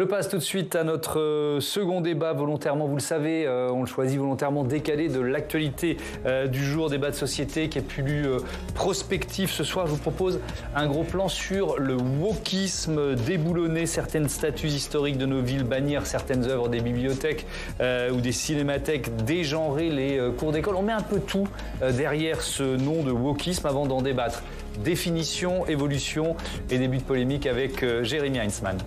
Je passe tout de suite à notre euh, second débat volontairement, vous le savez, euh, on le choisit volontairement décalé de l'actualité euh, du jour, débat de société qui est plus prospectif. Ce soir, je vous propose un gros plan sur le wokisme, déboulonner certaines statues historiques de nos villes, bannir certaines œuvres des bibliothèques ou des cinémathèques, dégenrer les cours d'école. On met un peu tout derrière ce nom de wokisme avant d'en débattre. Définition, évolution et début de polémique avec Jérémy Heinzmann.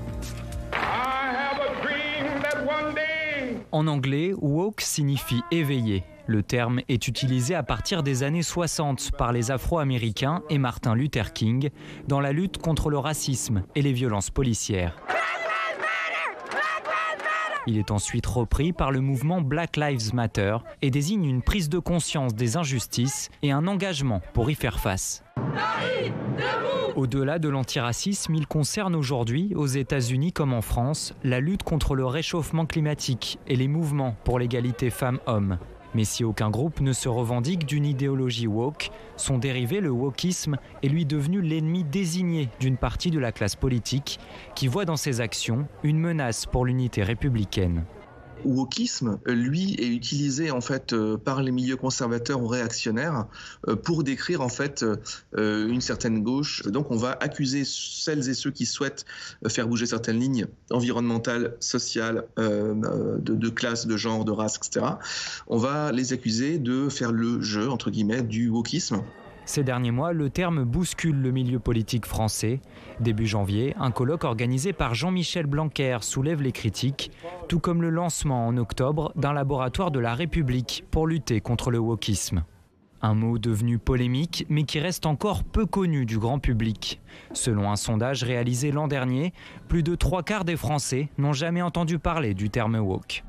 En anglais, woke signifie éveillé. Le terme est utilisé à partir des années 60 par les Afro-Américains et Martin Luther King dans la lutte contre le racisme et les violences policières. Il est ensuite repris par le mouvement Black Lives Matter et désigne une prise de conscience des injustices et un engagement pour y faire face. Au-delà de l'antiracisme, il concerne aujourd'hui, aux États-Unis comme en France, la lutte contre le réchauffement climatique et les mouvements pour l'égalité femmes-hommes. Mais si aucun groupe ne se revendique d'une idéologie woke, son dérivé, le wokisme, est lui devenu l'ennemi désigné d'une partie de la classe politique qui voit dans ses actions une menace pour l'unité républicaine wokisme, lui, est utilisé en fait euh, par les milieux conservateurs ou réactionnaires euh, pour décrire en fait euh, une certaine gauche. Donc on va accuser celles et ceux qui souhaitent faire bouger certaines lignes environnementales, sociales, de, de classe, de genre, de race, etc. On va les accuser de faire le jeu entre guillemets du wokisme. Ces derniers mois, le terme bouscule le milieu politique français. Début janvier, un colloque organisé par Jean-Michel Blanquer soulève les critiques, tout comme le lancement en octobre d'un laboratoire de la République pour lutter contre le wokisme. Un mot devenu polémique, mais qui reste encore peu connu du grand public. Selon un sondage réalisé l'an dernier, plus de trois quarts des Français n'ont jamais entendu parler du terme woke.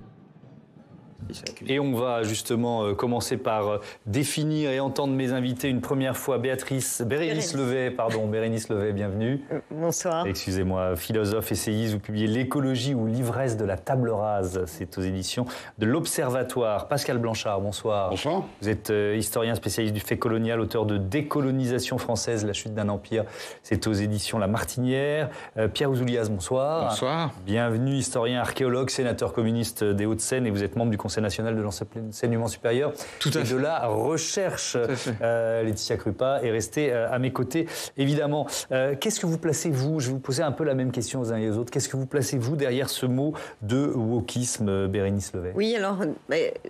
Et on va justement euh, commencer par euh, définir et entendre mes invités une première fois. Béatrice, Bérénice Levet, pardon, Bérénice Levet, bienvenue. Euh, bonsoir. Excusez-moi, philosophe, essayiste, vous publiez L'écologie ou l'ivresse de la table rase. C'est aux éditions de l'Observatoire. Pascal Blanchard, bonsoir. Bonsoir. Vous êtes historien spécialiste du fait colonial, auteur de Décolonisation française, la chute d'un empire. C'est aux éditions La Martinière. Pierre Ouzoulias, bonsoir. Bonsoir. Bienvenue, historien, archéologue, sénateur communiste des Hauts-de-Seine et vous êtes membre du Conseil national de l'enseignement supérieur Tout à et de la recherche. Euh, Laetitia Krupa est restée euh, à mes côtés, évidemment. Euh, qu'est-ce que vous placez, vous? Je vais vous poser un peu la même question aux uns et aux autres. Qu'est-ce que vous placez, vous, derrière ce mot de wokisme, Bérénice Levet? Oui, alors,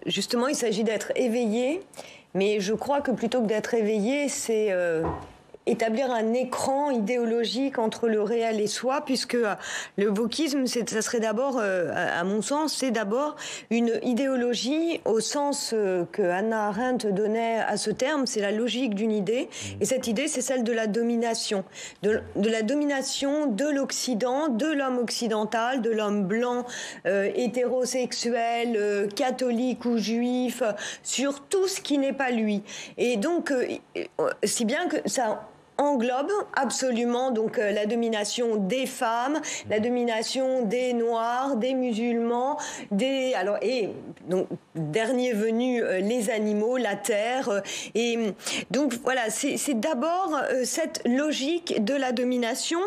justement, il s'agit d'être éveillé. Mais je crois que plutôt que d'être éveillé, c'est établir un écran idéologique entre le réel et soi, puisque euh, le wokisme, ça serait d'abord, euh, à mon sens, c'est d'abord une idéologie au sens euh, que Hannah Arendt donnait à ce terme, c'est la logique d'une idée, mmh. et cette idée, c'est celle de la domination, de, la domination de l'Occident, de l'homme occidental, de l'homme blanc, hétérosexuel, catholique ou juif, sur tout ce qui n'est pas lui. Et donc, si bien que ça englobe absolument donc euh, la domination des femmes, la domination des noirs, des musulmans, des alors et donc dernier venu euh, les animaux, la terre euh, et donc voilà c'est d'abord cette logique de la domination,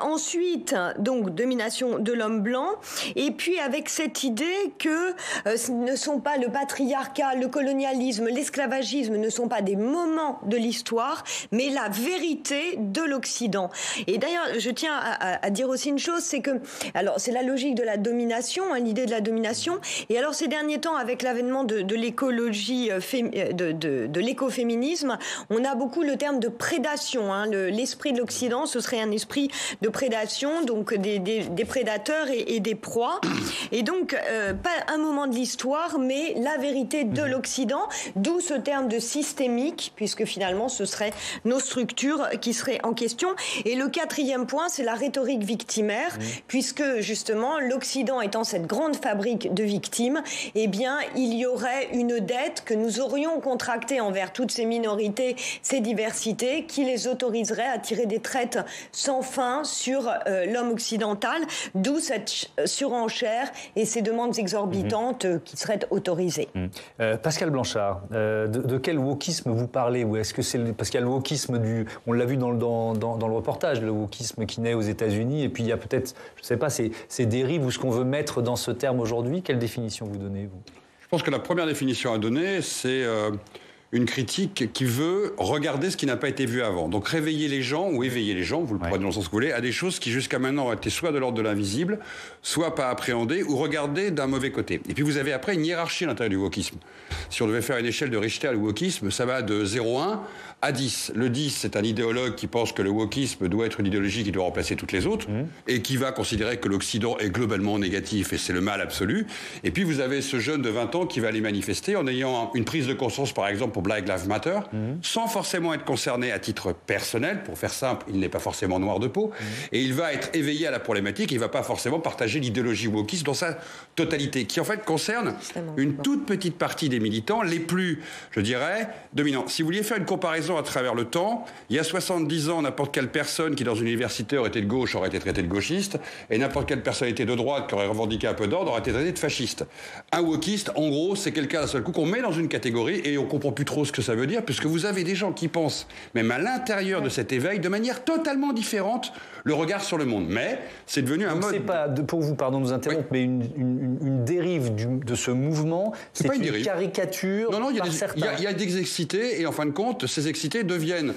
ensuite donc domination de l'homme blanc et puis avec cette idée que ce ne sont pas le patriarcat, le colonialisme, l'esclavagisme ne sont pas des moments de l'histoire, mais la vérité de l'Occident. Et d'ailleurs, je tiens à, dire aussi une chose, c'est que, alors, c'est la logique de la domination, hein, l'idée de la domination. Et alors, ces derniers temps, avec l'avènement de, l'écologie, euh, euh, de, l'écoféminisme, on a beaucoup le terme de prédation. Hein. L'esprit de l'Occident, ce serait un esprit de prédation, donc des, prédateurs et, des proies. Et donc, euh, pas un moment de l'histoire, mais la vérité de l'Occident, d'où ce terme de systémique, puisque finalement, ce serait nos structures qui serait en question. Et le quatrième point, c'est la rhétorique victimaire, puisque justement, l'Occident étant cette grande fabrique de victimes, eh bien, il y aurait une dette que nous aurions contractée envers toutes ces minorités, ces diversités, qui les autoriserait à tirer des traites sans fin sur euh, l'homme occidental, d'où cette surenchère et ces demandes exorbitantes euh, qui seraient autorisées. Mmh. Euh, Pascal Blanchard, de, quel wokisme vous parlez Ou est-ce que c'est parce qu'il y a le wokisme du on l'a vu dans, dans, dans, le reportage, le wokisme qui naît aux États-Unis, et puis il y a peut-être, je ne sais pas, ces, ces dérives ou ce qu'on veut mettre dans ce terme aujourd'hui. Quelle définition vous donnez, vous? Je pense que la première définition à donner, c'est une critique qui veut regarder ce qui n'a pas été vu avant. Donc réveiller les gens, ou éveiller les gens, vous le prenez dans le sens que vous voulez, à des choses qui jusqu'à maintenant ont été soit de l'ordre de l'invisible, soit pas appréhendées, ou regardées d'un mauvais côté. Et puis vous avez après une hiérarchie à l'intérieur du wokisme. Si on devait faire une échelle de Richter, le wokisme, ça va de 0,1 à 10. Le 10, c'est un idéologue qui pense que le wokisme doit être une idéologie qui doit remplacer toutes les autres mmh. et qui va considérer que l'Occident est globalement négatif et c'est le mal absolu. Et puis vous avez ce jeune de 20 ans qui va aller manifester en ayant une prise de conscience, par exemple, pour Black Lives Matter, mmh. sans forcément être concerné à titre personnel. Pour faire simple, il n'est pas forcément noir de peau. Mmh. Et il va être éveillé à la problématique. Il ne va pas forcément partager l'idéologie wokiste dans sa totalité, qui en fait concerne une toute petite partie des militants, les plus, je dirais, dominants. Si vous vouliez faire une comparaison à travers le temps. Il y a 70 ans, n'importe quelle personne qui, dans une université, aurait été de gauche aurait été traitée de gauchiste, et n'importe quelle personnalité de droite qui aurait revendiqué un peu d'ordre aurait été traitée de fasciste. Un wokiste, en gros, c'est quelqu'un d'un seul coup qu'on met dans une catégorie et on comprend plus trop ce que ça veut dire, puisque vous avez des gens qui pensent, même à l'intérieur de cet éveil, de manière totalement différente, le regard sur le monde. Mais c'est devenu un mode. C'est pas, pour vous, pardon de nous interrompre, mais une, dérive de ce mouvement, c'est une, une caricature. Non, non, il y, y, a des excités, et en fin de compte, ces excités deviennent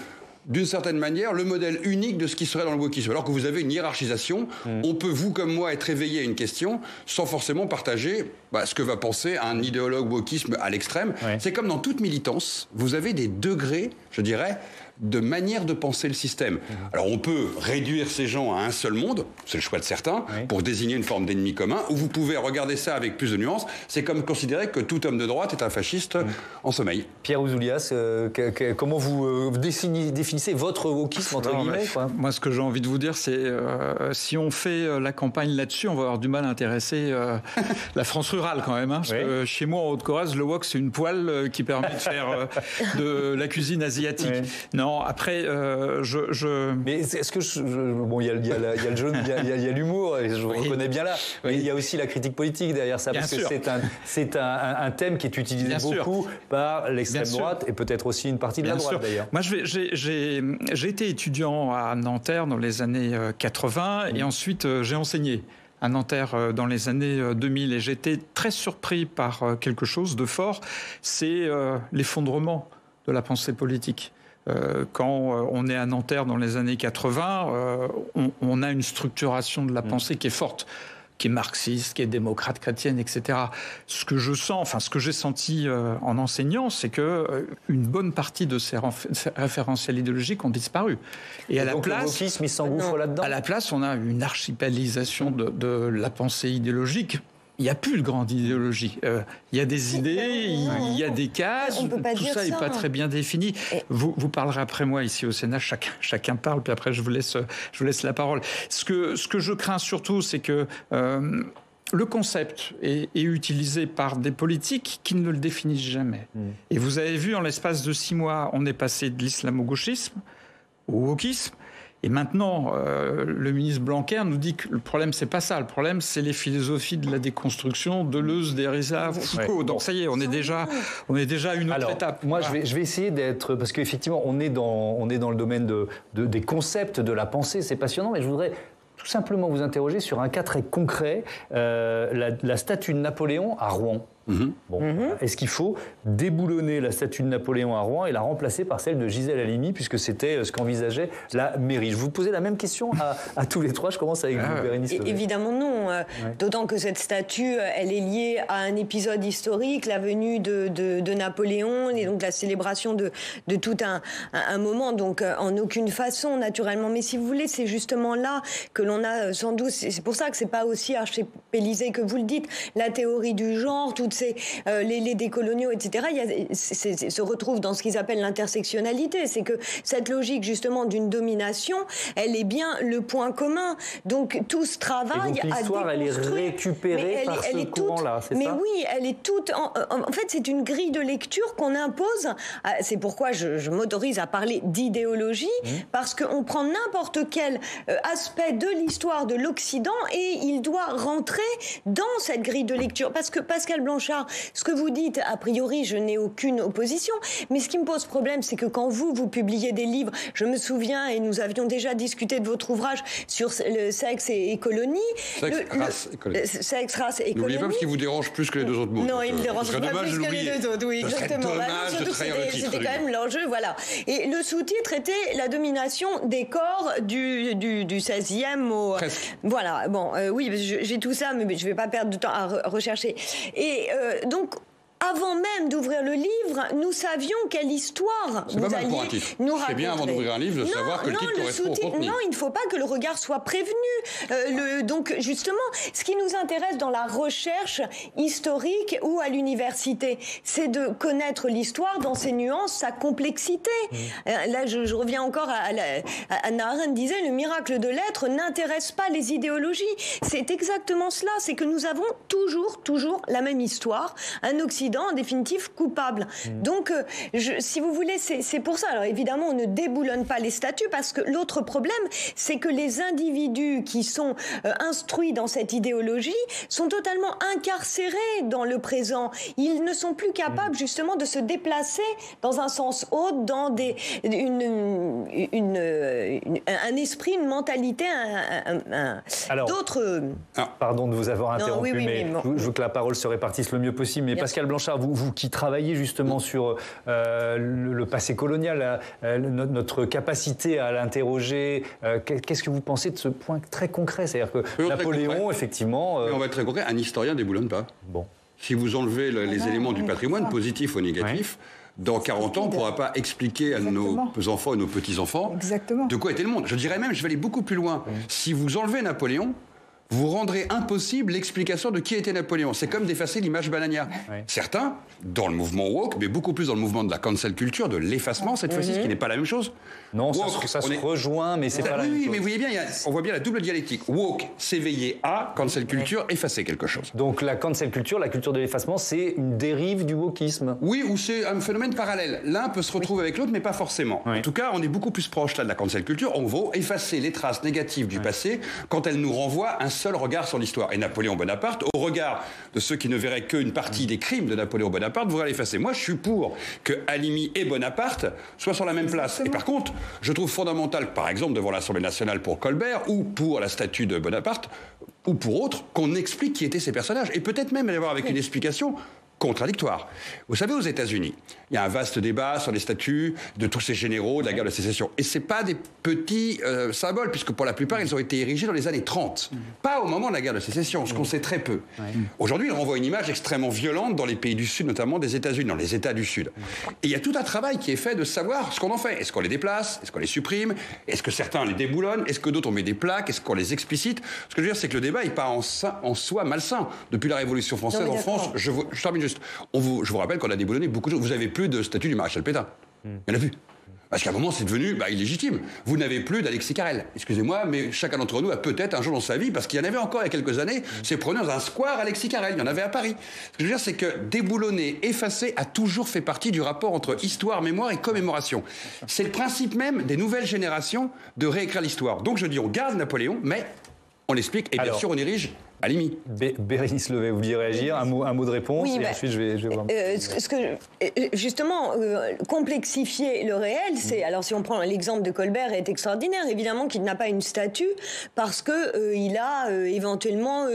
d'une certaine manière, le modèle unique de ce qui serait dans le wokisme. Alors que vous avez une hiérarchisation, mm. on peut, vous comme moi, être éveillé à une question sans forcément partager bah, ce que va penser un idéologue wokisme à l'extrême. C'est comme dans toute militance, vous avez des degrés, je dirais, de manière de penser le système. Mhm. Alors on peut réduire ces gens à un seul monde, c'est le choix de certains, pour désigner une forme d'ennemi commun, ou vous pouvez regarder ça avec plus de nuances. C'est comme considérer que tout homme de droite est un fasciste en sommeil. Pierre Ouzoulias, euh, comment vous euh, définissez votre wokisme entre guillemets Moi, ce que j'ai envie de vous dire, c'est euh, si on fait la campagne là-dessus, on va avoir du mal à intéresser la France rurale quand même. Hein, parce que chez moi, en Haute-Corrèze, le wok, c'est une poêle qui permet de faire de la cuisine asiatique. Non, non, après, euh, je, Mais est-ce que bon, il y a, y, a le jeu, il y a, l'humour, et je vous reconnais bien là. Mais il y a aussi la critique politique derrière ça, parce que c'est un, c'est un, un, thème qui est utilisé beaucoup par l'extrême droite et peut-être aussi une partie de la droite d'ailleurs. Moi, j'ai été étudiant à Nanterre dans les années 80 euh, et mmh. ensuite euh, j'ai enseigné à Nanterre dans les années 2000 et j'étais très surpris par quelque chose de fort, c'est l'effondrement de la pensée politique. Euh, quand euh, on est à Nanterre dans les années 80, euh, on, a une structuration de la mm. pensée qui est forte qui est marxiste, qui est démocrate chrétienne, etc. Ce que je sens, enfin ce que j'ai senti en enseignant, c'est que une bonne partie de ces, référentiels idéologiques ont disparu. Et, à la place, il s'engouffre là-dedans. À la place, on a une archipélisation de la pensée idéologique il n'y a plus de grande idéologie. Euh, il y a des idées, il y a des cases, tout ça n'est pas très bien défini. Vous, vous parlerez après moi ici au Sénat, chacun, chacun parle, puis après je vous laisse, je vous laisse la parole. Ce que, ce que je crains surtout, c'est que euh, le concept est, utilisé par des politiques qui ne le définissent jamais. Mm. Et vous avez vu, en l'espace de six mois, on est passé de l'islamo-gauchisme au wokisme, et maintenant, euh, le ministre Blanquer nous dit que le problème, c'est pas ça. Le problème, c'est les philosophies de la déconstruction, Deleuze, Derrida, Foucault. Donc ça y est, on est déjà, on est déjà à une autre étape. Moi, je, vais, je vais essayer d'être parce qu'effectivement, on est dans, on est dans le domaine de, des concepts, de la pensée. C'est passionnant, mais je voudrais tout simplement vous interroger sur un cas très concret, euh, la, la statue de Napoléon à Rouen. Mhm. Bon, mhm. Est-ce qu'il faut déboulonner la statue de Napoléon à Rouen et la remplacer par celle de Gisèle Halimi, puisque c'était euh, ce qu'envisageait la mairie? Je vous posais la même question à, tous les trois. Je commence avec vous, ah Bérénice. Évidemment non. Euh, d'autant que cette statue, euh, elle est liée à un épisode historique, la venue de, de, Napoléon et donc la célébration de, de tout un, un, moment. Donc en aucune façon, naturellement. Mais si vous voulez, c'est justement là que l'on a sans doute. C'est pour ça que c'est pas aussi archipélisé que vous le dites. La théorie du genre, toute c'est euh, les, les, décoloniaux, etc., il y a, se retrouvent dans ce qu'ils appellent l'intersectionnalité. C'est que cette logique justement d'une domination, elle est bien le point commun. Donc tout ce travail donc, l'histoire, elle est récupérée par ce courant-là, c'est Mais oui, elle est toute. En, fait, c'est une grille de lecture qu'on impose. C'est pourquoi je, m'autorise à parler d'idéologie, mmh. parce qu'on prend n'importe quel euh, aspect de l'histoire de l'Occident et il doit rentrer dans cette grille de lecture. Parce que Pascal Blanche Blanchard, ce que vous dites, a priori, je n'ai aucune opposition. Mais ce qui me pose problème, c'est que quand vous, vous publiez des livres, je me souviens, et nous avions déjà discuté de votre ouvrage sur le sexe et, colonie. Sexe, race et colonie. Sexe, race et colonie. N'oubliez pas, parce qu'il vous dérange plus que les deux autres mots. Non, il me euh, dérange pas plus que les deux autres, oui, exactement. Bah, c'était quand même l'enjeu, voilà. Et le sous-titre était la domination des corps du, du, du 16e au... Presque. Voilà, bon, euh, oui, j'ai tout ça, mais je ne vais pas perdre de temps à rechercher. Et euh, donc, avant même d'ouvrir le livre, nous savions quelle histoire vous pas alliez nous raconter. C'est bien avant d'ouvrir un livre de savoir que le titre correspond au contenu. Non, il ne faut pas que le regard soit prévenu. Euh, le, donc justement, ce qui nous intéresse dans la recherche historique ou à l'université, c'est de connaître l'histoire dans ses nuances, sa complexité. Mmh. Euh, là, je, reviens encore à, à, Anna Arendt disait le miracle de l'être n'intéresse pas les idéologies. C'est exactement cela, c'est que nous avons toujours, toujours la même histoire, un Occident en définitive coupable. Mm. Donc, euh, je, si vous voulez, c'est pour ça. Alors évidemment, on ne déboulonne pas les statuts parce que l'autre problème, c'est que les individus qui sont euh, instruits dans cette idéologie sont totalement incarcérés dans le présent. Ils ne sont plus capables mm. justement de se déplacer dans un sens autre, dans des, une, une, un esprit, une mentalité, d'autres. Ah, pardon de vous avoir interrompu, mais je veux que la parole se répartisse le mieux possible. Mais Pascal Blanchard, vous, vous qui travaillez justement sur euh, le, passé colonial, euh, notre capacité à l'interroger, euh, qu'est-ce que vous pensez de ce point très concret? C'est-à-dire que Napoléon, effectivement. on va être très concret, un historien ne déboulonne pas. Bon. Si vous enlevez les éléments du patrimoine, positifs ou négatifs, dans 40 ans, on ne pourra pas expliquer à nos enfants et nos petits-enfants de quoi était le monde. Je dirais même, je vais aller beaucoup plus loin. Si vous enlevez Napoléon, vous rendrez impossible l'explication de qui était Napoléon. C'est comme d'effacer l'image Banania. Certains, dans le mouvement woke, mais beaucoup plus dans le mouvement de la cancel culture, de l'effacement cette fois-ci, ce qui n'est pas la même chose. Non, ça, se, rejoint, mais c'est pas la même chose. Oui, mais vous voyez bien, on voit bien la double dialectique. Woke, s'éveiller à, cancel culture, effacer quelque chose. Donc la cancel culture, la culture de l'effacement, c'est une dérive du wokisme. Oui, ou c'est un phénomène parallèle. L'un peut se retrouver avec l'autre, mais pas forcément. En tout cas, on est beaucoup plus proche là de la cancel culture. On va effacer les traces négatives du passé quand elles nous renvoient un seul regard sur l'histoire. Et Napoléon Bonaparte, au regard de ceux qui ne verraient qu'une partie des crimes de Napoléon Bonaparte, voudrait l'effacer. Moi, je suis pour que Alimi et Bonaparte soient sur la même place. Et par contre, je trouve fondamental, par exemple, devant l'Assemblée nationale pour Colbert ou pour la statue de Bonaparte, ou pour autres, qu'on explique qui étaient ces personnages. Et peut-être même aller voir avec une explication contradictoire. Vous savez, aux États-Unis, il y a un vaste débat sur les statuts de tous ces généraux de la guerre de sécession. Et ce pas des petits euh, symboles, puisque pour la plupart, ils ont été érigés dans les années 30. Pas au moment de la guerre de sécession, ce qu'on sait très peu. Aujourd'hui, ils renvoient une image extrêmement violente dans les pays du Sud, notamment des États-Unis, dans les États du Sud. Et il y a tout un travail qui est fait de savoir ce qu'on en fait. Est-ce qu'on les déplace? Est-ce qu'on les supprime? Est-ce que certains les déboulonnent? Est-ce que d'autres on met des plaques? Est-ce qu'on les explicite? Ce que je veux dire, c'est que le débat n'est pas en, en, soi malsain. Depuis la Révolution française en France, je, je termine juste. On vous, je vous rappelle qu'on a déboulonné beaucoup de choses. Vous avez plus de statut du maréchal Pétain. Il n'y en a plus. Parce qu'à un moment, c'est devenu bah, illégitime. Vous n'avez plus d'Alexis Carrel. Excusez-moi, mais chacun d'entre nous a peut-être un jour dans sa vie, parce qu'il y en avait encore il y a quelques années, c'est prenez dans un square Alexis Carrel. Il y en avait à Paris. Ce que je veux dire, c'est que déboulonner, effacer, a toujours fait partie du rapport entre histoire, mémoire et commémoration. C'est le principe même des nouvelles générations de réécrire l'histoire. Donc je dis, on garde Napoléon, mais on l'explique, et bien sûr, on érige Alimi. Bérénice Levet, vous vouliez réagir un mot, un mot de réponse et bah, ensuite je vais, voir. Euh, ce que, euh, justement, euh, complexifier le réel, c'est. Alors, si on prend l'exemple de Colbert, est extraordinaire. Évidemment qu'il n'a pas une statue parce que il a éventuellement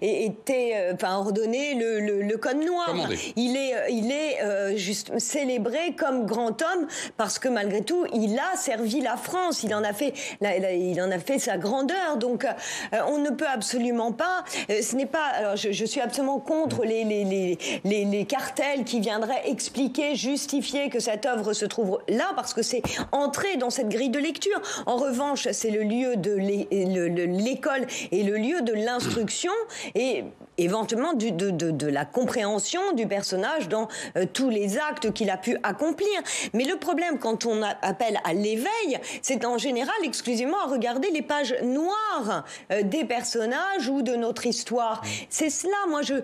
été. Enfin, ordonné le, le, code noir. Il est, il est juste célébré comme grand homme parce que malgré tout, il a servi la France. Il en a fait, il en a fait sa grandeur. Donc, on ne peut absolument pas euh, ce n'est pas. Alors, je, suis absolument contre les, cartels qui viendraient expliquer, justifier que cette œuvre se trouve là, parce que c'est entrer dans cette grille de lecture. En revanche, c'est le lieu de l'école et le lieu de l'instruction et éventuellement du, de, de, la compréhension du personnage dans euh, tous les actes qu'il a pu accomplir. Mais le problème, quand on appelle à l'éveil, c'est en général exclusivement à regarder les pages noires euh, des personnages ou de notre histoire. C'est cela, moi, je,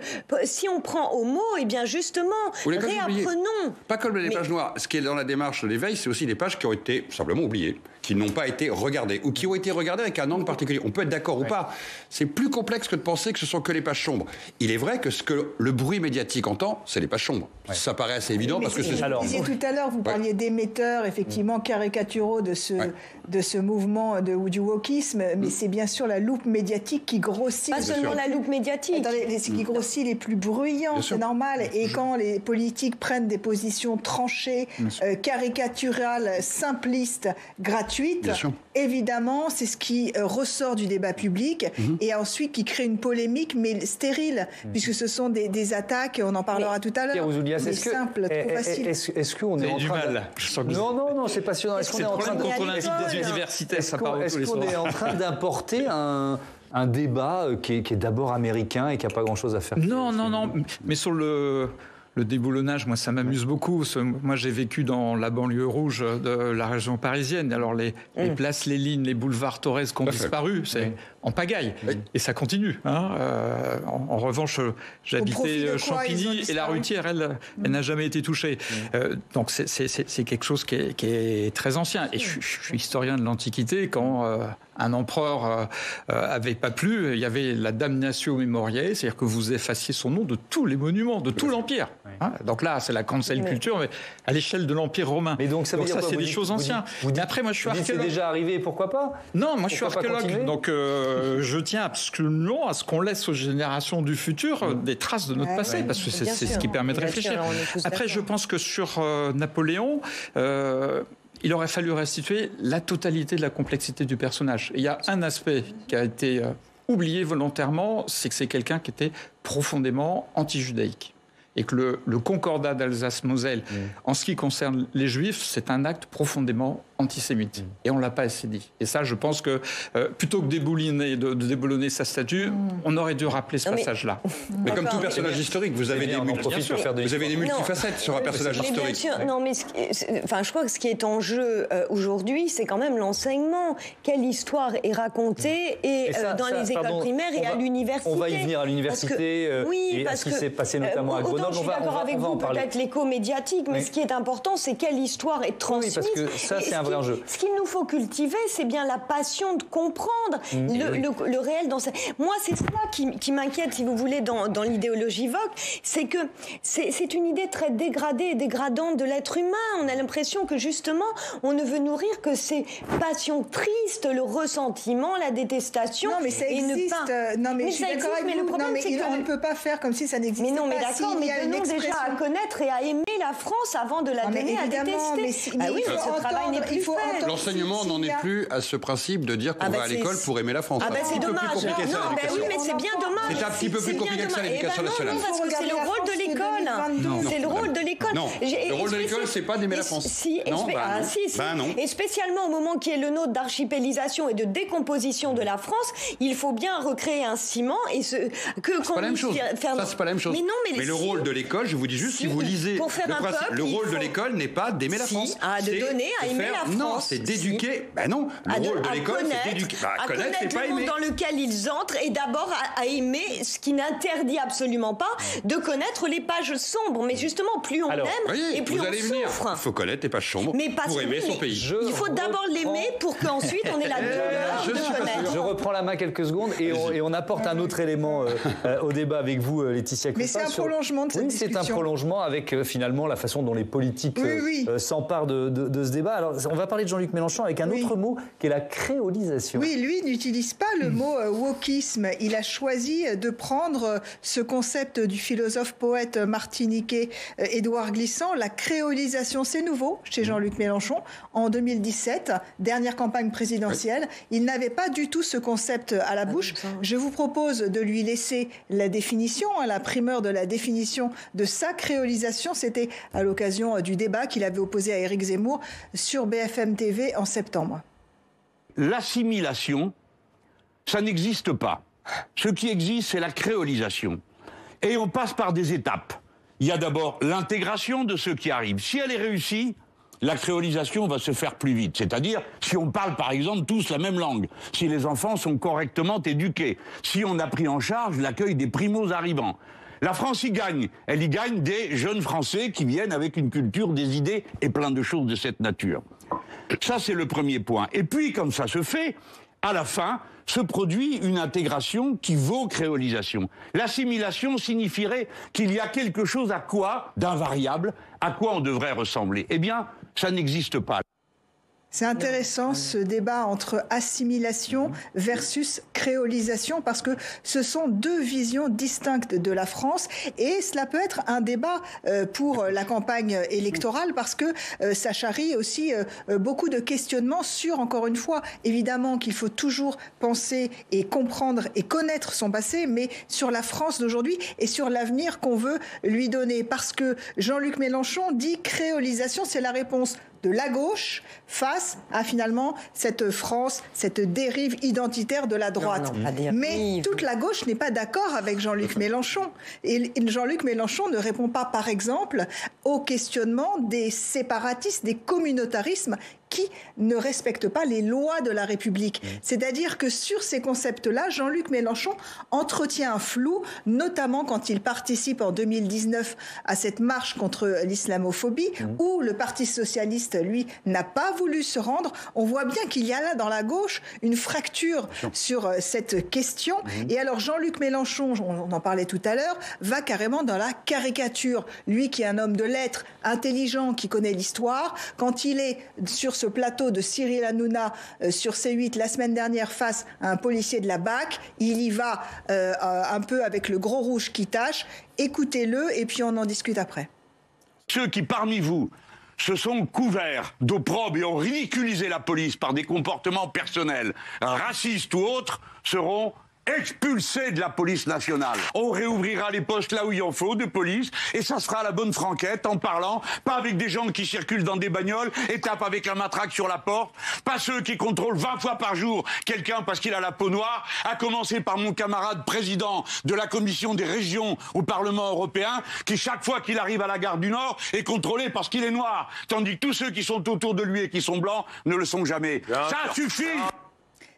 si on prend au mot, et eh bien justement, réapprenons. Pas comme les pages noires. Ce qui est dans la démarche de l'éveil, c'est aussi des pages qui ont été simplement oubliées qui n'ont pas été regardées ou qui ont été regardées avec un angle particulier. On peut être d'accord ou pas. C'est plus complexe que de penser que ce sont que les pages sombres. Il est vrai que ce que le bruit médiatique entend, c'est les pages sombres. Ça paraît assez évident parce que c'est. Alors, tout à l'heure, vous parliez d'émetteurs effectivement caricaturaux de ce de ce mouvement de, du wokisme, mais c'est bien sûr la loupe médiatique qui grossit. Pas seulement la loupe médiatique. qui grossit les plus bruyants, c'est normal. Et quand les politiques prennent des positions tranchées, euh, caricaturales, simplistes, gratuites, évidemment, c'est ce qui euh, ressort du débat public mhm. et ensuite qui crée une polémique, mais stérile, mhm. puisque ce sont des, attaques, on en parlera tout à l'heure, mais simples, trop faciles. Est-ce qu'on est, en train de... Non, non, non, c'est passionnant. Est-ce qu'on est en train de... des Est-ce qu'on est en train d'importer un un débat euh, qui est, d'abord américain et qui n'a pas grand-chose à faire? Non, non, non. Mais sur le, le déboulonnage, moi, ça m'amuse beaucoup. Moi, j'ai vécu dans la banlieue rouge de la région parisienne. Alors, les, les mm. places Léline, les boulevards Torres qui ont disparu, c'est en pagaille. Et ça continue. Hein. Euh, en, revanche, j'habitais Champigny et la Rutière, elle, elle n'a jamais été touchée. Mm. Euh, donc, c'est quelque chose qui est, qui est, très ancien. Et je, suis historien de l'Antiquité. Quand euh, un empereur euh, euh, avait pas plu, il y avait la damnatio memoriae, c'est-à-dire que vous effaciez son nom de tous les monuments, de tout l'Empire. Hein, donc là, c'est la cancel culture, mais à l'échelle de l'Empire romain. Mais donc ça, veut dire ça c'est des choses anciennes. après, moi, je suis archéologue. C'est déjà arrivé, pourquoi pas? Non, moi, je suis archéologue, donc euh, je tiens absolument à ce qu'on laisse aux générations du futur mm. des traces de notre passé, parce que c'est ce qui permet de réfléchir. après, je pense que sur Napoléon il aurait fallu restituer la totalité de la complexité du personnage. il y a un aspect qui a été euh, oublié volontairement, c'est que c'est quelqu'un qui était profondément anti-judaïque et que le, concordat d'Alsace-Moselle, mm. en ce qui concerne les juifs, c'est un acte profondément antisémite. Mm. Et on l'a pas assez dit. Et ça, je pense que euh, plutôt que débouliner, de, de, déboulonner sa statue, mm. on aurait dû rappeler ce passage-là. Mais, comme tout personnage historique, vous avez des, vous avez des multifacettes sur un personnage historique. non, mais enfin, je crois que ce qui est en jeu euh, aujourd'hui, c'est quand même l'enseignement. Quelle histoire est racontée et, euh, dans les écoles primaires et à l'université? On va y venir à l'université. oui, et parce ce qui s'est passé notamment à Grenoble. Je suis d'accord avec vous, peut-être l'écho médiatique, mais ce qui est important, c'est quelle histoire est transmise. Oui, parce que ça, c'est un ce qu'il nous faut cultiver, c'est bien la passion de comprendre mmh. le, réel dans Moi, c'est ça qui, m'inquiète, si vous voulez, dans, l'idéologie Vogue, c'est que c'est une idée très dégradée et dégradante de l'être humain. On a l'impression que justement, on ne veut nourrir que ces passions tristes, le ressentiment, la détestation. Non, mais ça existe. Non, mais, je suis d'accord avec vous. non, mais on ne peut pas faire comme si ça n'existait pas. Mais non, mais d'accord, mais donnons déjà à connaître et à aimer la France avant de la donner à détester. Mais, ah oui, ce travail n'est L'enseignement n'en est plus à ce principe de dire qu'on ah va bah à l'école pour aimer la France. Ah bah c'est dommage. Non, bah oui, mais c'est bien dommage. C'est un petit peu plus compliqué que ça l'éducation nationale. Non, parce que c'est le rôle de l'école. C'est le rôle de l'école. Non, le rôle de l'école, c'est pas d'aimer la France. Si, ah, si, si. Et spécialement au moment qui est le nôtre d'archipélisation et de décomposition de la France, il faut bien recréer un ciment et ce que quand pas la même chose. Ça c'est pas la même chose. Mais non, mais le rôle de l'école, je vous dis juste si vous lisez le rôle de l'école n'est pas d'aimer la France. Ah, de donner à aimer la France c'est d'éduquer. Ben non, le rôle de, l'école, c'est d'éduquer. Bah, à connaître, connaître pas le monde dans lequel ils entrent et d'abord à, aimer ce qui n'interdit absolument pas de connaître les pages sombres. Mais justement, plus on aime et plus vous on allez souffre. Il faut connaître les pages sombres mais pour aimer son pays. il faut d'abord l'aimer pour qu'ensuite on ait la douleur de connaître. Je reprends la main quelques secondes et on, apporte un autre élément euh, euh, au débat avec vous, euh, Laetitia Mais c'est un prolongement de cette discussion. c'est un prolongement avec finalement la façon dont les politiques s'emparent de, de, ce débat. Alors, on va parler de Jean-Luc Mélenchon avec un autre mot qui est la créolisation. Oui, lui n'utilise pas le mot euh, wokisme. Il a choisi de prendre euh, ce concept du philosophe poète martiniquais euh, Édouard Glissant, la créolisation. C'est nouveau chez Jean-Luc Mélenchon. En 2017, dernière campagne présidentielle, il n'avait pas du tout ce concept à la ah, bouche. Je vous propose de lui laisser la définition, hein, la primeur de la définition de sa créolisation. C'était à l'occasion du débat qu'il avait opposé à Éric Zemmour sur BFM en septembre L'assimilation, ça n'existe pas. Ce qui existe, c'est la créolisation. Et on passe par des étapes. Il y a d'abord l'intégration de ceux qui arrivent. Si elle est réussie, la créolisation va se faire plus vite. C'est-à-dire si on parle par exemple tous la même langue, si les enfants sont correctement éduqués, si on a pris en charge l'accueil des primos arrivants. La France y gagne. Elle y gagne des jeunes Français qui viennent avec une culture, des idées et plein de choses de cette nature. Ça, c'est le premier point. Et puis, comme ça se fait, à la fin, se produit une intégration qui vaut créolisation. L'assimilation signifierait qu'il y a quelque chose à quoi, d'invariable, à quoi on devrait ressembler. Eh bien, ça n'existe pas. C'est intéressant ce débat entre assimilation versus créolisation parce que ce sont deux visions distinctes de la France et cela peut être un débat euh, pour la campagne électorale parce que euh, ça charrie aussi euh, beaucoup de questionnements sur, encore une fois, évidemment qu'il faut toujours penser et comprendre et connaître son passé, mais sur la France d'aujourd'hui et sur l'avenir qu'on veut lui donner. Parce que Jean-Luc Mélenchon dit créolisation, c'est la réponse de la gauche face à finalement cette France, cette dérive identitaire de la droite. Mais toute la gauche n'est pas d'accord avec Jean-Luc Mélenchon. Et Jean-Luc Mélenchon ne répond pas, par exemple, au questionnement des séparatistes, des communautarismes qui ne respecte pas les lois de la République. Mmh. C'est-à-dire que sur ces concepts-là, Jean-Luc Mélenchon entretient un flou, notamment quand il participe en 2019 à cette marche contre l'islamophobie, mmh. où le Parti socialiste, lui, n'a pas voulu se rendre. On voit bien qu'il y a là, dans la gauche, une fracture sur euh, cette question. Mmh. Et alors Jean-Luc Mélenchon, on en parlait tout à l'heure, va carrément dans la caricature. Lui qui est un homme de lettres, intelligent, qui connaît l'histoire, quand il est sur ce plateau de Cyril Hanouna euh, sur C8 la semaine dernière face à un policier de la BAC. Il y va euh, un peu avec le gros rouge qui tâche. Écoutez-le et puis on en discute après. Ceux qui parmi vous se sont couverts d'opprobre et ont ridiculisé la police par des comportements personnels, racistes ou autres, seront expulsés de la police nationale. On réouvrira les postes là où il en faut de police et ça sera la bonne franquette en parlant, pas avec des gens qui circulent dans des bagnoles et tapent avec un matraque sur la porte, pas ceux qui contrôlent 20 fois par jour quelqu'un parce qu'il a la peau noire, à commencer par mon camarade président de la commission des régions au Parlement européen qui chaque fois qu'il arrive à la gare du Nord est contrôlé parce qu'il est noir, tandis que tous ceux qui sont autour de lui et qui sont blancs ne le sont jamais. ça suffit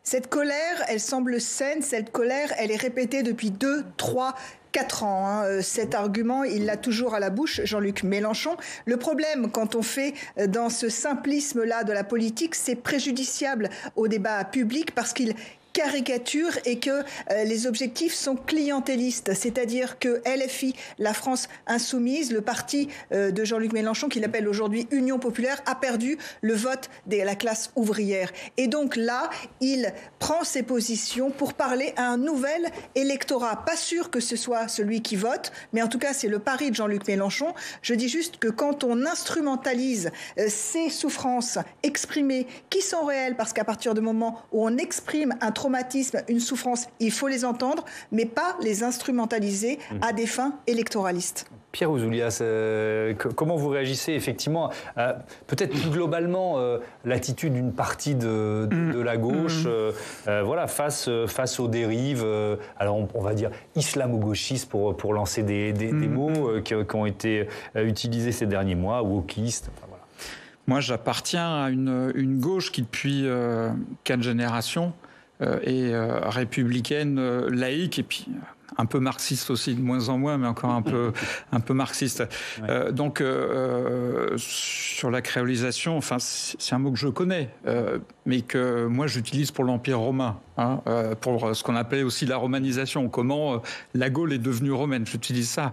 cette colère, elle semble saine, cette colère, elle est répétée depuis deux, trois, quatre ans. Hein. Euh, cet argument, il l'a toujours à la bouche, Jean-Luc Mélenchon. Le problème, quand on fait euh, dans ce simplisme-là de la politique, c'est préjudiciable au débat public parce qu'il caricature et que euh, les objectifs sont clientélistes, c'est-à-dire que LFI, la France insoumise, le parti euh, de Jean-Luc Mélenchon, qu'il appelle aujourd'hui Union populaire, a perdu le vote de la classe ouvrière. Et donc là, il prend ses positions pour parler à un nouvel électorat. Pas sûr que ce soit celui qui vote, mais en tout cas, c'est le pari de Jean-Luc Mélenchon. Je dis juste que quand on instrumentalise euh, ces souffrances exprimées, qui sont réelles, parce qu'à partir du moment où on exprime un traumatisme, une souffrance, il faut les entendre, mais pas les instrumentaliser à des fins électoralistes. Pierre Ouzoulias, euh, comment vous réagissez effectivement à peut-être plus globalement euh, l'attitude d'une partie de, mm. la gauche mm. euh, voilà, face, face aux dérives, alors on, va dire islamo-gauchistes pour, pour lancer des, mm. mots qui, ont été utilisés ces derniers mois, wokistes. Moi, j'appartiens à une, une, gauche qui, depuis quatre générations, euh, et euh, républicaine euh, laïque et puis un peu marxiste aussi de moins en moins, mais encore un peu un peu marxiste. donc sur la créolisation, enfin c'est un mot que je connais, mais que moi j'utilise pour l'Empire romain, hein, pour ce qu'on appelait aussi la romanisation. Comment la Gaule est devenue romaine. J'utilise ça.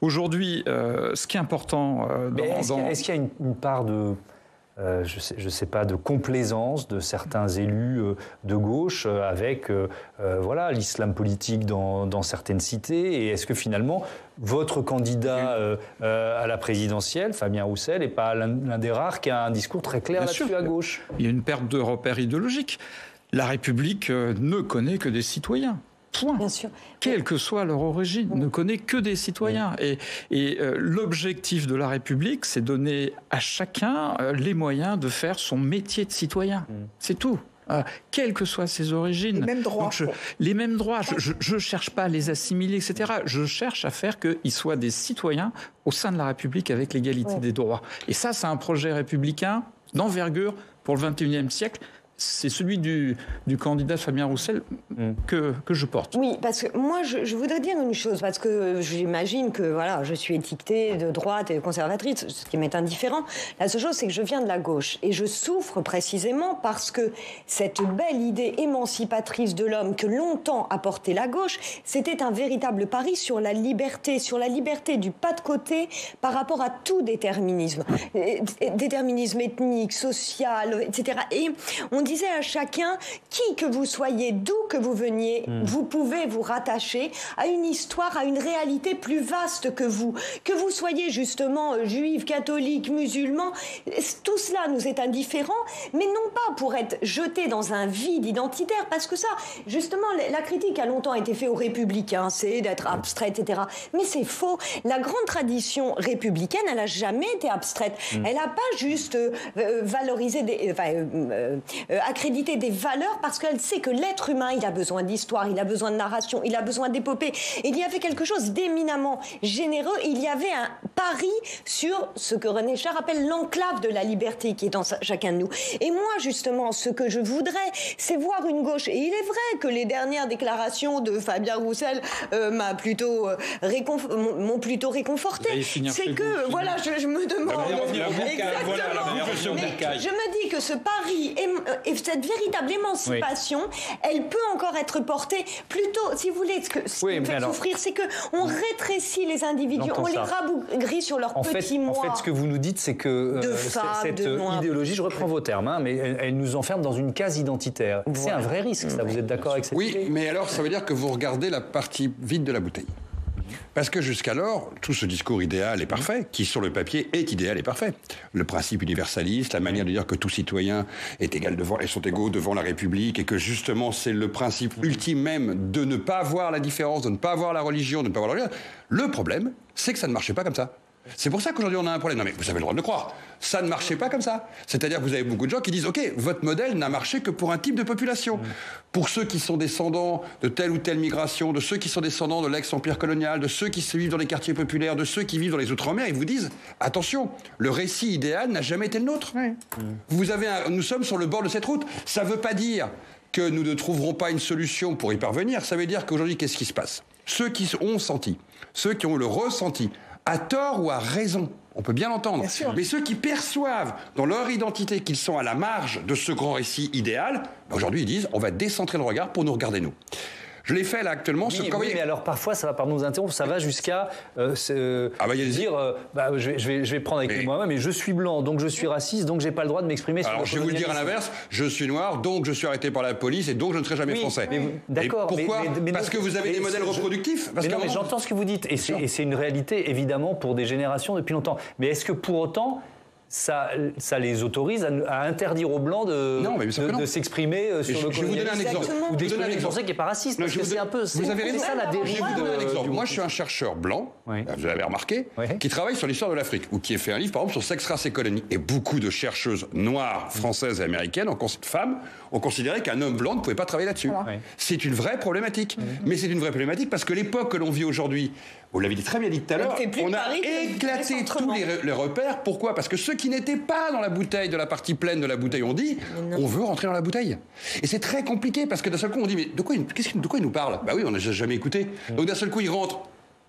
Aujourd'hui, ce qui est important. Est-ce qu'il y, a une part de euh, je ne sais, pas, de complaisance de certains élus euh, de gauche euh, avec voilà l'islam politique dans, certaines cités Et est-ce que finalement, votre candidat à la présidentielle, Fabien Roussel, n'est pas l'un des rares qui a un discours très clair là-dessus à gauche? Il y a une perte de repères idéologiques. La République ne connaît que des citoyens. Point. Bien sûr. Quelle que soit leur origine, ne connaît que des citoyens. Et, euh, l'objectif de la République, c'est donner à chacun euh, les moyens de faire son métier de citoyen. Mm. C'est tout. Euh, quelles que soient ses origines. Les mêmes droits. les mêmes droits. Je ne cherche pas à les assimiler, etc. Je cherche à faire qu'ils soient des citoyens au sein de la République avec l'égalité des droits. Et ça, c'est un projet républicain d'envergure pour le XXIe siècle c'est celui du, du, candidat Fabien Roussel mm. que, que je porte. Oui, parce que moi, je, je voudrais dire une chose, parce que j'imagine que voilà, je suis étiquetée de droite et conservatrice, ce qui m'est indifférent. La seule chose, c'est que je viens de la gauche. Et je souffre précisément parce que cette belle idée émancipatrice de l'homme que longtemps a porté la gauche, c'était un véritable pari sur la liberté, sur la liberté du pas de côté par rapport à tout déterminisme. Déterminisme ethnique, social, etc. Et on disait à chacun, qui que vous soyez, d'où que vous veniez, hmm. vous pouvez vous rattacher à une histoire, à une réalité plus vaste que vous. Que vous soyez justement euh, juif, catholique, musulman, tout cela nous est indifférent, mais non pas pour être jeté dans un vide identitaire, parce que ça, justement, la critique a longtemps été faite aux républicains, c'est d'être abstrait, etc. Mais c'est faux. La grande tradition républicaine, elle n'a jamais été abstraite. Hmm. Elle n'a pas juste euh, euh, valorisé, des, enfin, accrédité des valeurs parce qu'elle sait que l'être humain, il a besoin d'histoire, il a besoin de narration, il a besoin d'épopée. Il y avait quelque chose d'éminemment généreux. Il y avait un pari sur ce que René Char appelle l'enclave de la liberté qui est dans chacun de nous. Et moi, justement, ce que je voudrais, c'est voir une gauche. Et il est vrai que les dernières déclarations de Fabien Roussel euh, m'a plutôt euh, m'ont plutôt réconforté. C'est que voilà, je, me demande exactement. je me dis que ce pari et, cette véritable émancipation, elle peut encore être portée plutôt, si vous voulez, ce, que, ce qui me fait souffrir, c'est que on rétrécit les individus, on les rabougrit sur leur petit moi. En fait, ce que vous nous dites, c'est que euh, cette idéologie, je reprends vos termes, hein, mais elle, nous enferme dans une case identitaire. C'est un vrai risque, ça. Vous êtes d'accord avec cette Oui, mais alors ça veut dire que vous regardez la partie vide de la bouteille. Parce que jusqu'alors, tout ce discours idéal et parfait, qui sur le papier est idéal et parfait, le principe universaliste, la manière de dire que tout citoyen est égal devant et sont égaux devant la République, et que justement c'est le principe ultime même de ne pas voir la différence, de ne pas voir la religion, de ne pas voir la religion. Le problème, c'est que ça ne marchait pas comme ça. C'est pour ça qu'aujourd'hui on a un problème. Non mais vous avez le droit de le croire. Ça ne marchait pas comme ça. C'est-à-dire que vous avez beaucoup de gens qui disent OK, votre modèle n'a marché que pour un type de population. Pour ceux qui sont descendants de telle ou telle migration, de ceux qui sont descendants de l'ex-empire colonial, de ceux qui vivent dans les quartiers populaires, de ceux qui vivent dans les outre-mer, ils vous disent attention, le récit idéal n'a jamais été le nôtre. Vous avez nous sommes sur le bord de cette route. Ça ne veut pas dire que nous ne trouverons pas une solution pour y parvenir. Ça veut dire qu'aujourd'hui, qu'est-ce qui se passe? Ceux qui ont senti, ceux qui ont le ressenti, à tort ou à raison. On peut bien l'entendre. Mais ceux qui perçoivent dans leur identité qu'ils sont à la marge de ce grand récit idéal, ben aujourd'hui ils disent on va décentrer le regard pour nous regarder nous. Je l'ai fait là actuellement. Oui, oui, mais alors parfois, ça va, pardon nous interrompre, ça va jusqu'à euh, ah bah, dire euh, bah, je, vais, je, vais, je, vais, prendre avec moi mais je suis blanc, donc je suis raciste, donc j'ai pas le droit de m'exprimer sur Alors je vais vous le dire à l'inverse, je suis noir, donc je suis arrêté par la police et donc je ne serai jamais français. D'accord. Pourquoi Parce que vous avez des modèles reproductifs parce mais non, mais j'entends ce que vous dites, et c'est une réalité évidemment pour des générations depuis longtemps. Mais est-ce que pour autant ça, ça les autorise à, interdire aux blancs de, de, s'exprimer euh, sur le Je vais vous donner un exemple. Ou d'exprimer une pensée qui n'est pas raciste. parce que c'est un peu. Vous avez ça la dérive. Je vais vous donner un exemple. Moi, je suis un chercheur blanc, vous l'avez remarqué, qui travaille sur l'histoire de l'Afrique, ou qui a fait un livre, par exemple, sur sexe, race et colonie. Et beaucoup de chercheuses noires, françaises et américaines, en femmes, ont considéré qu'un homme blanc ne pouvait pas travailler là-dessus. C'est une vraie problématique. Mais c'est une vraie problématique parce que l'époque que l'on vit aujourd'hui, vous l'avez très bien dit tout à l'heure, on a éclaté tous les, repères. Pourquoi? Parce que ceux qui n'étaient pas dans la bouteille, de la partie pleine de la bouteille, ont dit on veut rentrer dans la bouteille. Et c'est très compliqué parce que d'un seul coup on dit mais de quoi, de quoi il nous parle? Bah oui, on n'a jamais écouté. Donc d'un seul coup ils rentrent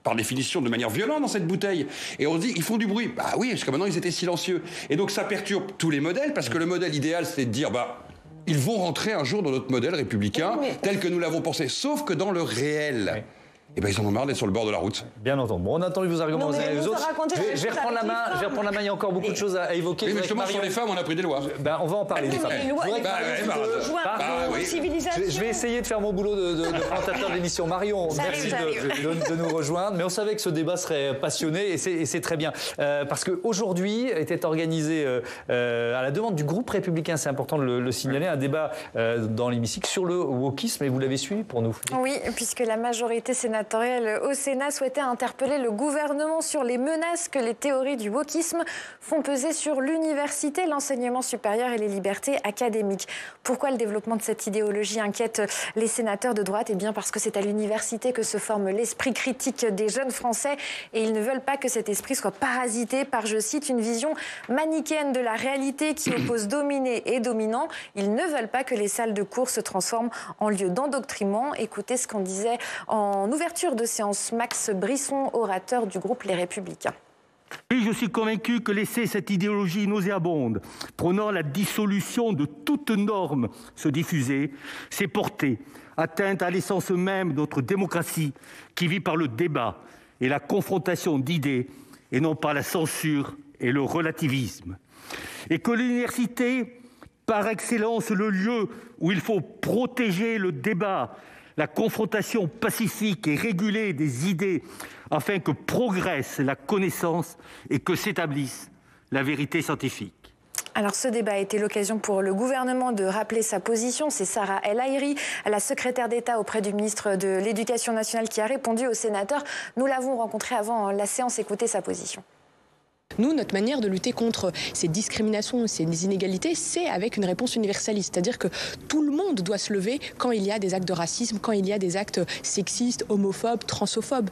par définition de manière violente dans cette bouteille. Et on se dit, ils font du bruit. Bah oui, parce que maintenant ils étaient silencieux. Et donc ça perturbe tous les modèles, parce que le modèle idéal, c'est de dire, bah, ils vont rentrer un jour dans notre modèle républicain tel que nous l'avons pensé. Sauf que dans le réel. Eh ben, ils en ont marre d'être sur le bord de la route. Bien entendu. Bon, on a entendu vos arguments les autres. Je vais, reprendre la main. Je vais reprendre la main. Il y a encore beaucoup de choses à, évoquer. Mais justement, sur les femmes, on a pris des lois. Ben, on va en parler. des femmes. Les lois, bah, je, vais essayer de faire mon boulot de, de, de présentateur d'émission. Marion, merci de, nous rejoindre. Mais on savait que ce débat serait passionné et c'est très bien. Euh, parce qu'aujourd'hui était organisé, euh, euh, à la demande du groupe républicain, c'est important de le, signaler, un débat dans l'hémicycle sur le wokisme. Et vous l'avez suivi pour nous Oui, puisque la majorité sénatoriale sénatoriale au Sénat souhaitait interpeller le gouvernement sur les menaces que les théories du wokisme font peser sur l'université, l'enseignement supérieur et les libertés académiques. Pourquoi le développement de cette idéologie inquiète les sénateurs de droite? Eh bien parce que c'est à l'université que se forme l'esprit critique des jeunes Français et ils ne veulent pas que cet esprit soit parasité par, je cite, une vision manichéenne de la réalité qui oppose dominé et dominant. Ils ne veulent pas que les salles de cours se transforment en lieu d'endoctrinement. Écoutez ce qu'on disait en ouverture de séance Max Brisson, orateur du groupe Les Républicains. Oui, je suis convaincu que laisser cette idéologie nauséabonde, prenant la dissolution de toute norme, se diffuser, c'est porter atteinte à l'essence même de notre démocratie qui vit par le débat et la confrontation d'idées et non par la censure et le relativisme. Et que l'université par excellence le lieu où il faut protéger le débat, la confrontation pacifique et régulée des idées afin que progresse la connaissance et que s'établisse la vérité scientifique. Alors ce débat a été l'occasion pour le gouvernement de rappeler sa position. C'est Sarah El Haïry, la secrétaire d'État auprès du ministre de l'Éducation nationale qui a répondu aux sénateurs. Nous l'avons rencontré avant la séance, écoutez sa position. Nous, notre manière de lutter contre ces discriminations, ces inégalités, c'est avec une réponse universaliste. C'est-à-dire que tout le monde doit se lever quand il y a des actes de racisme, quand il y a des actes sexistes, homophobes, transophobes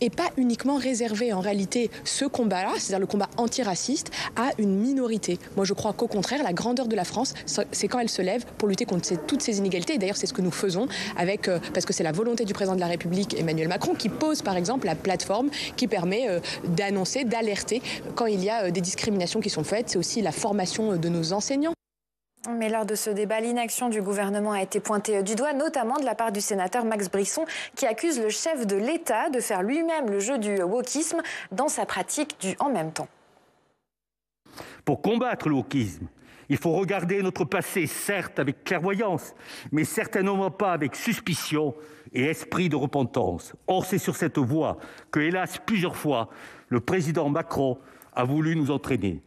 et pas uniquement réservé en réalité ce combat-là, c'est-à-dire le combat antiraciste, à une minorité. Moi, je crois qu'au contraire, la grandeur de la France, c'est quand elle se lève pour lutter contre toutes ces inégalités. D'ailleurs, c'est ce que nous faisons avec, euh, parce que c'est la volonté du président de la République, Emmanuel Macron, qui pose par exemple la plateforme qui permet euh, d'annoncer, d'alerter quand il y a euh, des discriminations qui sont faites. C'est aussi la formation de nos enseignants. Mais lors de ce débat, l'inaction du gouvernement a été pointée du doigt, notamment de la part du sénateur Max Brisson, qui accuse le chef de l'État de faire lui-même le jeu du wokisme dans sa pratique du en même temps. Pour combattre le wokisme, il faut regarder notre passé, certes avec clairvoyance, mais certainement pas avec suspicion et esprit de repentance. Or, c'est sur cette voie que, hélas, plusieurs fois, le président Macron a voulu nous entraîner.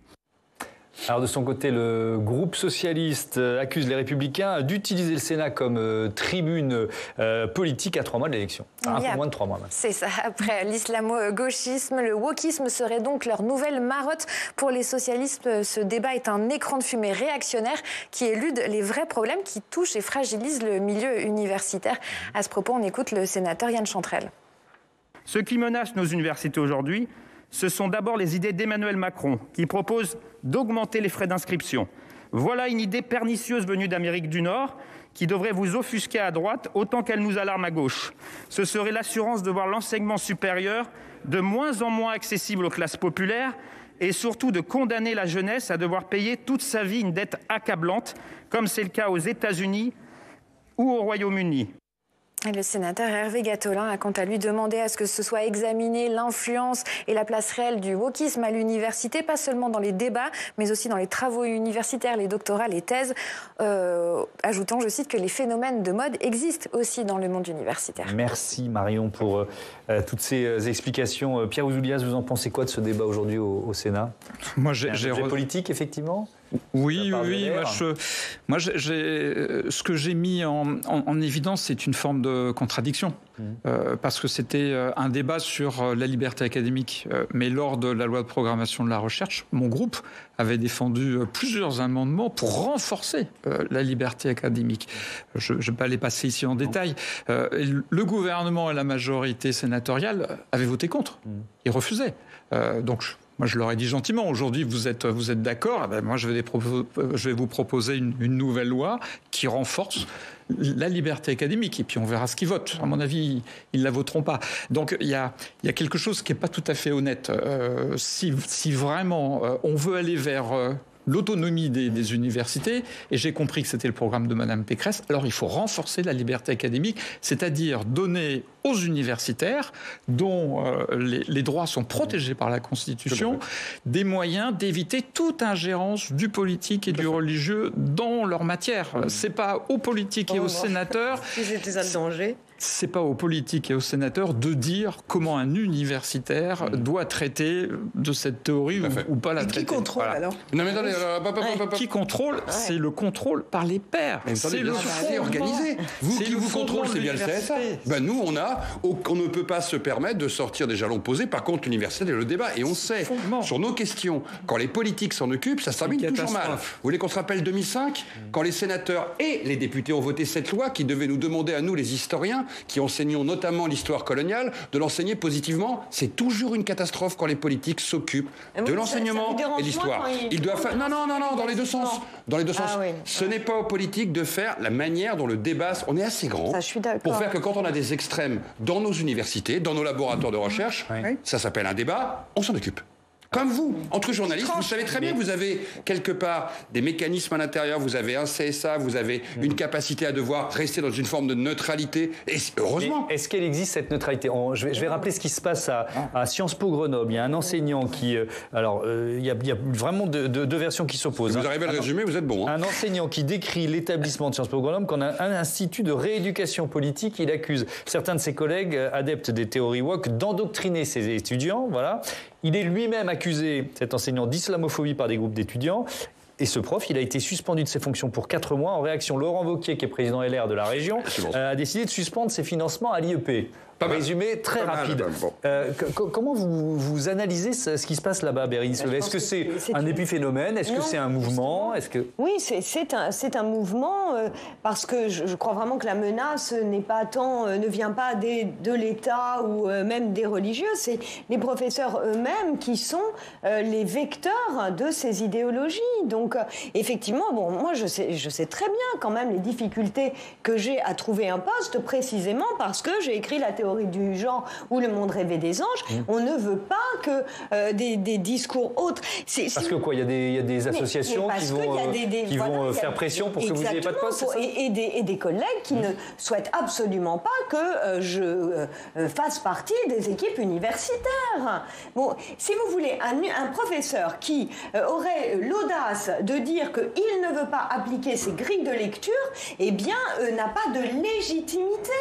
Alors de son côté, le groupe socialiste euh, accuse les républicains d'utiliser le Sénat comme euh, tribune euh, politique à trois mois de l'élection. Un peu moins de trois mois. C'est ça. Après l'islamo-gauchisme, le wokisme serait donc leur nouvelle marotte. Pour les socialistes, ce débat est un écran de fumée réactionnaire qui élude les vrais problèmes qui touchent et fragilisent le milieu universitaire. À ce propos, on écoute le sénateur Yann Chantrel. Ce qui menace nos universités aujourd'hui, ce sont d'abord les idées d'Emmanuel Macron, qui propose d'augmenter les frais d'inscription. Voilà une idée pernicieuse venue d'Amérique du Nord qui devrait vous offusquer à droite autant qu'elle nous alarme à gauche. Ce serait l'assurance de voir l'enseignement supérieur de moins en moins accessible aux classes populaires et surtout de condamner la jeunesse à devoir payer toute sa vie une dette accablante, comme c'est le cas aux États-Unis ou au Royaume-Uni le sénateur Hervé Gatolin a quant à lui demandé à ce que ce soit examiné l'influence et la place réelle du wokisme à l'université, pas seulement dans les débats, mais aussi dans les travaux universitaires, les doctorats, les thèses, euh, ajoutant, je cite, que les phénomènes de mode existent aussi dans le monde universitaire. Merci Marion pour euh, euh, toutes ces explications. Pierre Ouzoulias, vous en pensez quoi de ce débat aujourd'hui au, Sénat? Moi, j'ai politique, effectivement? Oui, oui, moi, je, ce que j'ai mis en, évidence, c'est une forme de contradiction, mmh. euh, parce que c'était euh, un débat sur euh, la liberté académique, mais lors de la loi de programmation de la recherche, mon groupe avait défendu plusieurs amendements pour renforcer la liberté académique. Je ne vais pas les passer ici en détail. le gouvernement et la majorité sénatoriale avaient voté contre. Mmh. Ils refusaient. donc, moi, je leur ai dit gentiment, aujourd'hui, vous êtes, vous êtes d'accord, eh ben, moi, je vais, je vais, vous proposer une, nouvelle loi qui renforce la liberté académique. Et puis, on verra ce qu'ils votent. À mon avis, ils ne la voteront pas. Donc, il y a, y a, quelque chose qui n'est pas tout à fait honnête. Euh, si, si, vraiment euh, on veut aller vers... Euh, l'autonomie des, universités, et j'ai compris que c'était le programme de Madame Pécresse, alors il faut renforcer la liberté académique, c'est-à-dire donner aux universitaires, dont euh, les, droits sont protégés par la Constitution, des moyens d'éviter toute ingérence du politique et du religieux dans leur matière. C'est pas aux politiques et aux sénateurs. Si c'était un danger c'est pas aux politiques et aux sénateurs de dire comment un universitaire mm. doit traiter de cette théorie ou, pas la traiter. Qui contrôle alors Non mais attendez, qui contrôle C'est le contrôle par les pairs. C'est le organisé. Vous qui vous contrôle, c'est bien le CSA. Ben nous, on a débat, on ne peut pas se permettre de sortir des jalons posés. Par contre, l'université, le débat. Et on sait, sur nos questions, quand les politiques s'en occupent, ça se termine toujours mal. Vous voulez qu'on se rappelle 2005 Quand les sénateurs et les députés ont voté cette loi qui devait nous demander à nous, les historiens, qui enseignons notamment l'histoire coloniale, de l'enseigner positivement, c'est toujours une catastrophe quand les politiques s'occupent de l'enseignement et de l'histoire. Faire... Non, non, non, non, dans les deux sens. Dans les deux sens. Ah Ce n'est pas aux politiques de faire la manière dont le débat... On est assez grand pour faire que quand on a des extrêmes dans nos universités, dans nos laboratoires de recherche, ça s'appelle un débat, on s'en occupe. Comme vous, entre journalistes, vous savez très bien que vous avez quelque part des mécanismes à l'intérieur, vous avez un CSA, vous avez mm. une capacité à devoir rester dans une forme de neutralité. Et heureusement. Est-ce qu'elle existe cette neutralité je, vais, rappeler ce qui se passe à, Sciences Po Grenoble. Il y a un enseignant qui, euh, alors euh, il, y a, vraiment deux, versions qui s'opposent. Vous arrivez à le résumer, vous êtes bon. Hein. Un enseignant qui décrit l'établissement de Sciences Po Grenoble comme un, un institut de rééducation politique. Il accuse certains de ses collègues euh, adeptes des théories woke d'endoctriner ses étudiants. Voilà. Il est lui-même accusé, cet enseignant, d'islamophobie par des groupes d'étudiants. Et ce prof, il a été suspendu de ses fonctions pour 4 mois. En réaction, Laurent Wauquiez, qui est président LR de la région, a décidé de suspendre ses financements à l'IEP. Pas Résumé très rapide. Euh, comment vous, vous, analysez ce, qui se passe là-bas, Bérénice Est-ce que c'est un épiphénomène? Est-ce que c'est un mouvement? Est-ce que oui, c'est un, un mouvement euh, parce que je, crois vraiment que la menace n'est pas tant, euh, ne vient pas des, de l'État ou même des religieux. C'est les professeurs eux-mêmes qui sont les vecteurs de ces idéologies. Donc effectivement, bon, moi je sais, je sais très bien quand même les difficultés que j'ai à trouver un poste précisément parce que j'ai écrit la théorie du genre ou le monde rêvé des anges, mmh. on ne veut pas que euh, des, discours autres. parce que quoi, il y, a des associations qui vont, qui vont euh, faire pression pour que vous n'ayez pas de poste et, des, collègues qui mmh. ne souhaitent absolument pas que euh, je fasse partie des équipes universitaires. Bon, si vous voulez, un, un professeur qui aurait l'audace de dire qu'il ne veut pas appliquer ces grilles de lecture, eh bien, n'a pas de légitimité.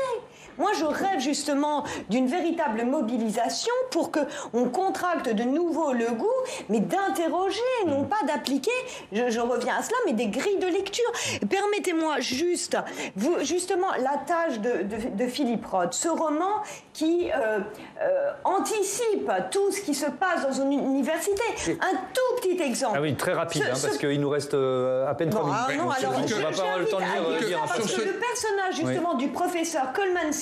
Moi, je rêve justement d'une véritable mobilisation pour que on contracte de nouveau le goût, mais d'interroger, non pas d'appliquer. Je, reviens à cela, mais des grilles de lecture. Permettez-moi juste, vous, justement, la tâche de, Philippe Roth, ce roman qui euh, euh, anticipe tout ce qui se passe dans une université. Un tout petit exemple. Ah oui, très rapide, hein, parce qu'il nous reste euh, à peine trois minutes. Ah non, alors, je, va pas avoir le temps de lire. Parce que le personnage justement du professeur Coleman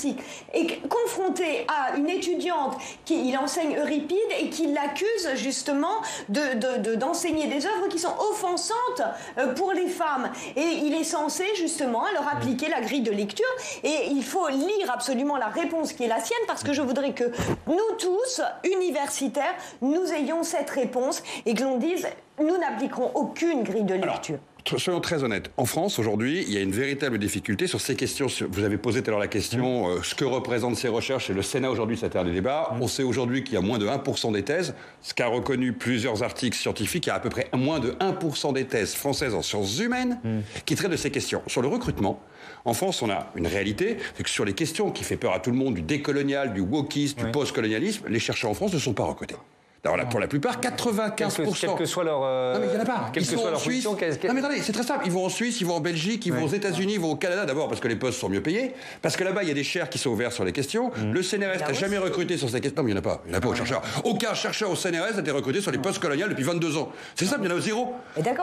est confronté à une étudiante qui il enseigne Euripide et qui l'accuse justement d'enseigner de, des œuvres qui sont offensantes euh, pour les femmes. Et il est censé justement leur appliquer la grille de lecture. Et il faut lire absolument la réponse qui est la sienne parce que je voudrais que nous tous, universitaires, nous ayons cette réponse et que l'on dise nous n'appliquerons aucune grille de lecture soyons très honnêtes. En France, aujourd'hui, il y a une véritable difficulté sur ces questions. Vous avez posé tout à l'heure la question, mmh. euh, ce que représentent ces recherches, et le Sénat aujourd'hui, c'est un des débats. Mmh. On sait aujourd'hui qu'il y a moins de 1% des thèses, ce qu'a reconnu plusieurs articles scientifiques. Il y a à peu près moins de 1% des thèses françaises en sciences humaines mmh. qui traitent de ces questions. Sur le recrutement, en France, on a une réalité, c'est que sur les questions qui fait peur à tout le monde, du décolonial, du wokisme, du postcolonialisme, les chercheurs en France ne sont pas recrutés. Alors là, pour la plupart, 95%. Quel que, soit leur. Euh, non, mais il n'y en a pas. Quelle que soit leur Suisse. Non, mais attendez, c'est très simple. Ils vont en Suisse, ils vont en Belgique, ils vont aux États-Unis, ils vont au Canada d'abord parce que les postes sont mieux payés. Parce que là-bas, il y a des chaires qui sont ouvertes sur les questions. Mm. Le CNRS n'a jamais recruté sur ces questions. Non, mais il n'y en a pas. Il n'y en a pas aux chercheurs. Aucun chercheur au CNRS n'a été recruté sur les postes coloniales depuis 22 ans. C'est simple, il y en a zéro.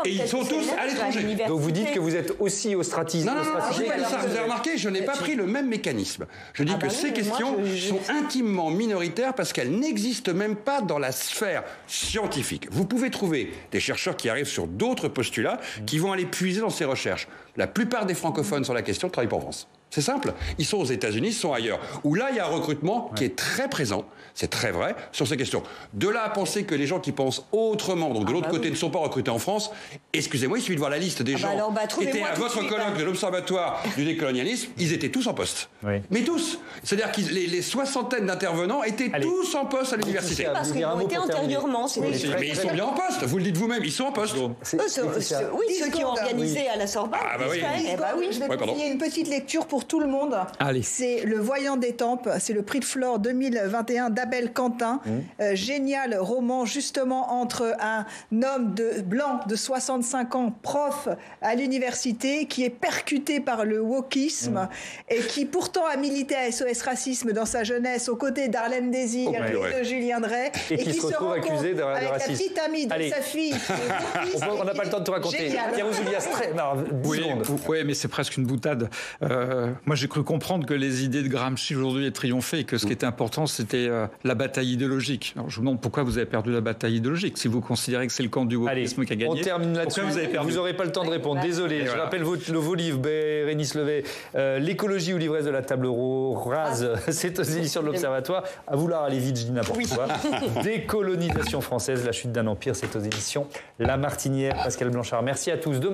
Et, ils sont tous à l'étranger. Donc vous dites que vous êtes aussi ostratisé. Non, non, non, Vous avez remarqué, je n'ai pas pris le même mécanisme. Je dis ah que bah ces questions sont intimement minoritaires parce qu'elles n'existent même pas dans la sphère scientifique. Vous pouvez trouver des chercheurs qui arrivent sur d'autres postulats qui vont aller puiser dans ces recherches. La plupart des francophones sur la question travaillent pour France. C'est simple. Ils sont aux États-Unis, ils sont ailleurs. Où là, il y a un recrutement qui est très présent, c'est très vrai, sur ces questions. De là à penser que les gens qui pensent autrement, donc de ah l'autre bah côté, ne sont pas recrutés en France, excusez-moi, il suffit de voir la liste des ah bah gens bah, qui étaient à votre colloque de l'Observatoire du décolonialisme, ils étaient tous en poste. Mais tous. C'est-à-dire que les, soixantaines d'intervenants étaient tous en poste à l'université. Parce qu'ils ont été antérieurement. Mais, ils sont bien en poste, vous le dites vous-même, ils sont en poste. oui, ceux qui ont organisé à la Sorbonne. Ah bah oui. Eh bah oui. Je vais une petite lecture pour pour tout le monde. Allez. C'est Le Voyant des Tempes. C'est le prix de Flore 2021 d'Abel Quentin. Mmh. Euh, génial roman, justement, entre un homme de, blanc de 65 ans, prof à l'université, qui est percuté par le wokisme mmh. et qui pourtant a milité à SOS Racisme dans sa jeunesse aux côtés d'Arlène Désir et de Julien Drey. Et, qui, se, retrouve accusé de, avec racisme. la petite amie de sa fille. on n'a pas le temps de tout raconter. Pierre très... oui, oui, mais c'est presque une boutade. Euh, moi, j'ai cru comprendre que les idées de Gramsci aujourd'hui aient triomphé et que ce qui était important, c'était euh, la bataille idéologique. Alors, je vous demande pourquoi vous avez perdu la bataille idéologique si vous considérez que c'est le camp du wokisme qui a gagné. On termine là-dessus. Vous n'aurez pas le temps de répondre. Désolé. je rappelle vos, vos livres, Bérénice Levet, euh, L'écologie ou l'ivresse de la table rase. c'est aux éditions de l'Observatoire. À vouloir aller vite, je dis n'importe quoi. Décolonisation française, la chute d'un empire, c'est aux éditions La Martinière. Pascal Blanchard, merci à tous. Demain